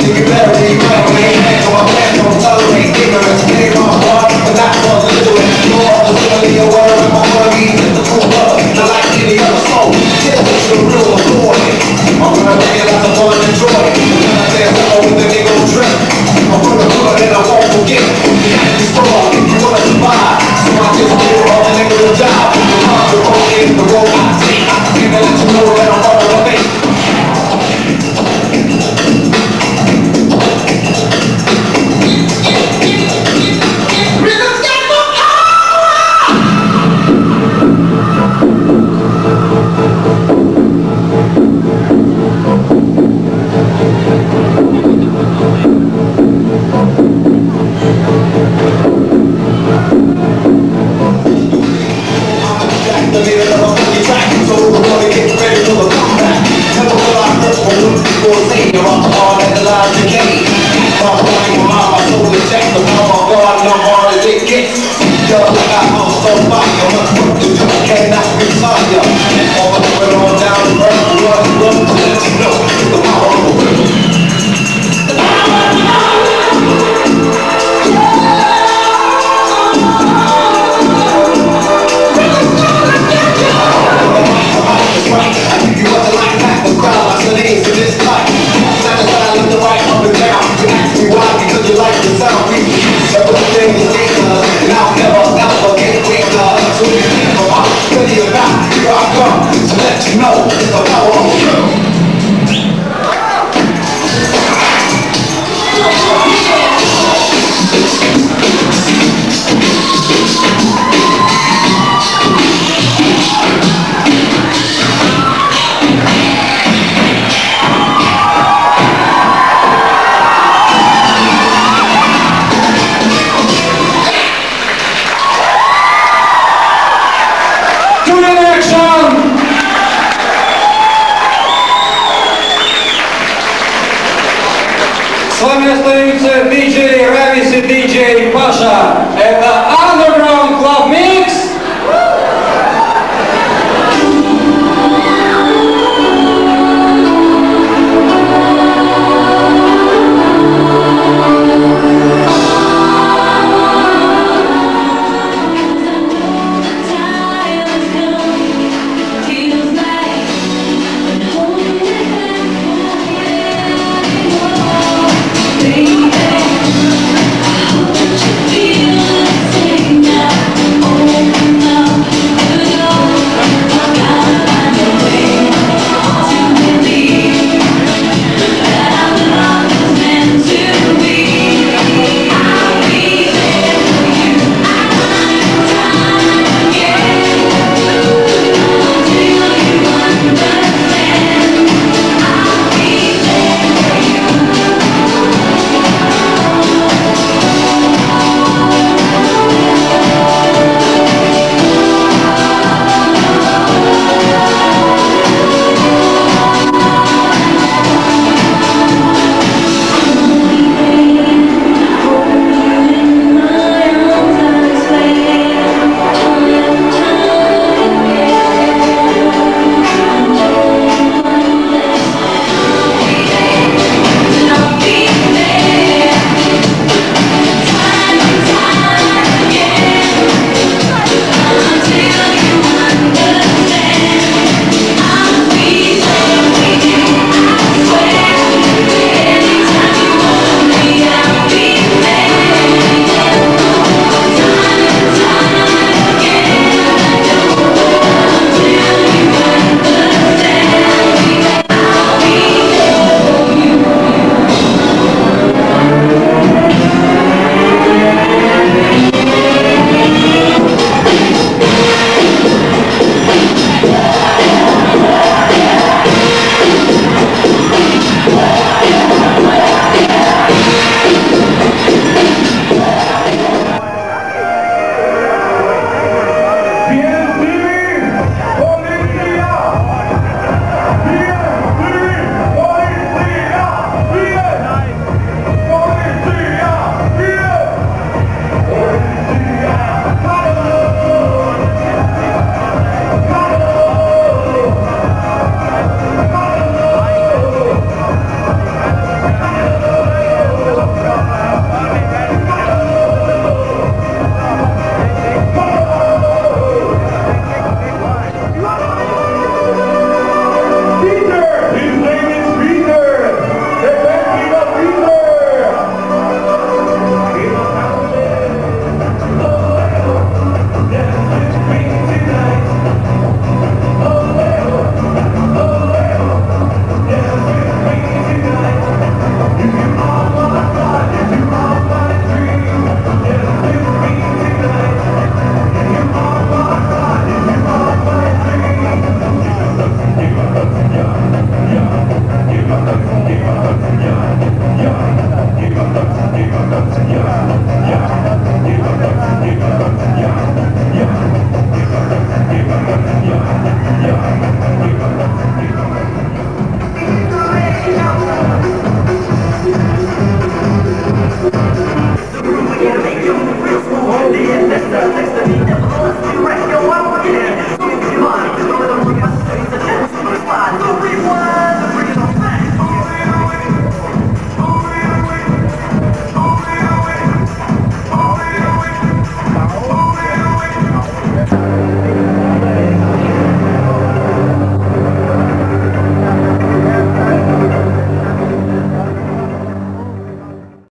to get better, Let you know it's the power of. вами остаются диджей Равис и диджей Паша. Это